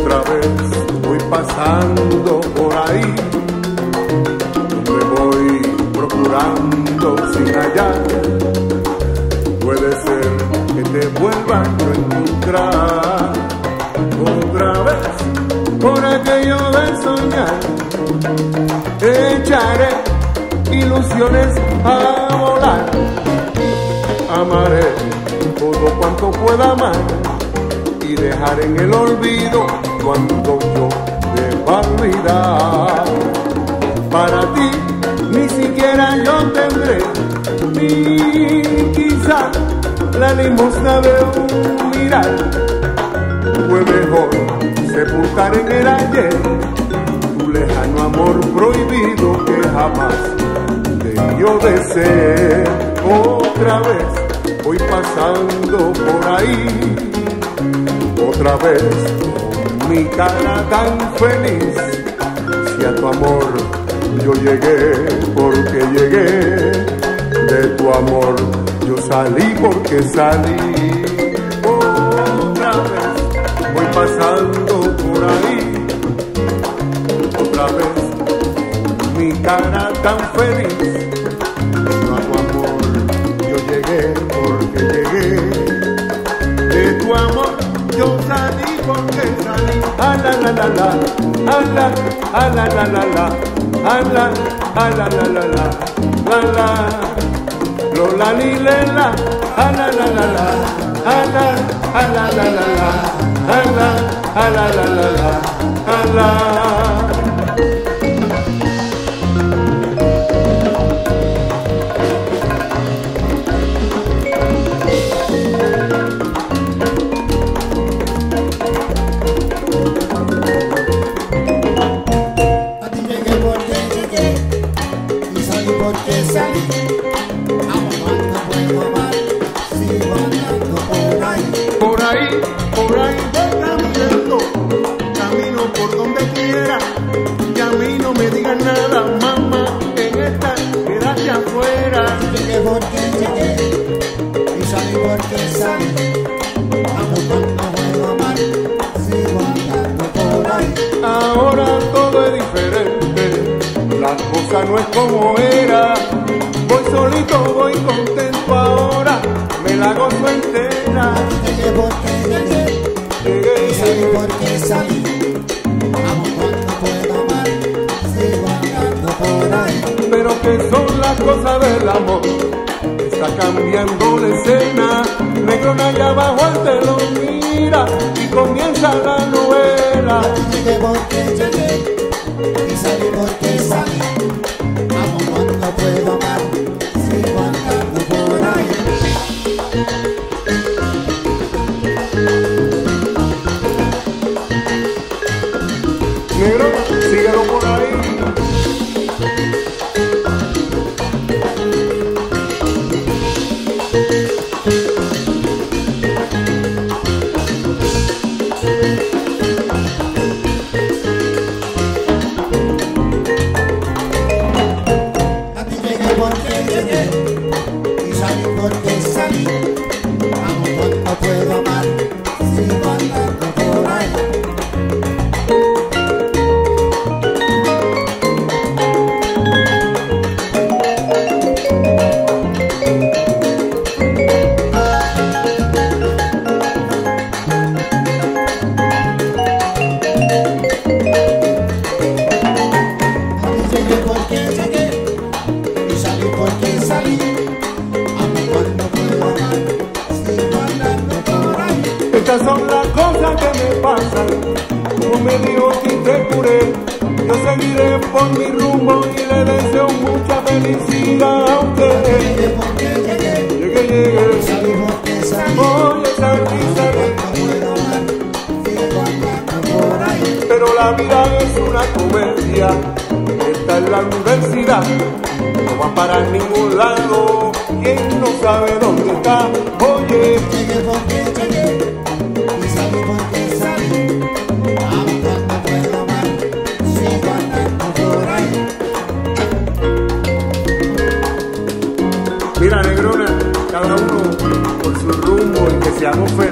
otra vez voy pasando por ahí, donde voy procurando sin hallar. Puede ser que te vuelva a encontrar otra vez por aquello de soñar. Echaré ilusiones a volar amaré todo cuanto pueda amar y dejar en el olvido cuando yo deba olvidar. Para ti ni siquiera yo tendré ni quizá la limosna de un mirar. Fue mejor sepultar en el ayer tu lejano amor prohibido que jamás debió de ser. Otra vez voy pasando por ahí, otra vez mi cara tan feliz. Si a tu amor yo llegué porque llegué, de tu amor yo salí porque salí. Otra vez voy pasando por ahí, otra vez mi cara tan feliz. A tu amor yo llegué porque llegué. De tu amor Ah, la, la, la, la. Ah, la, ah, la, la, la, la. Ah, la, ah, la, la, la, la. La, la. Lo, la, li, le, la. Ah, la, la, la, la. Ah, la, ah, la, la, la, la. Ah, la, ah, la, la, la, la. Ah, la. Salí no es como era. Voy solito, voy contento ahora, me la gozo entera. Llegué porque llegué Llegué, y salí porque salí. Amor no puedo amar, sigo andando por ahí. pero que son las cosas del amor. Está cambiando la escena, Negrona allá abajo al telón mira y comienza la novela. Llegué porque llegué y salí porque son las cosas que me pasan. Como me dijo que te curé, yo seguiré por mi rumbo y le deseo mucha felicidad a usted. Llegué llegué Llegué, y llegué, salí porque salí. ahí. Pero la vida es una comedia, esta en la universidad, no va para ningún lado, quien no sabe dónde está, oye, Llegué llegué. la.